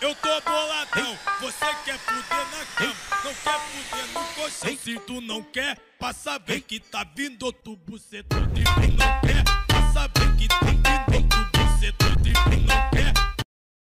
Eu tô boladão, você quer fuder na cama, não quer fuder no colchão. Se tu não quer, passa bem que tá vindo outro bucetão. de mim. não quer,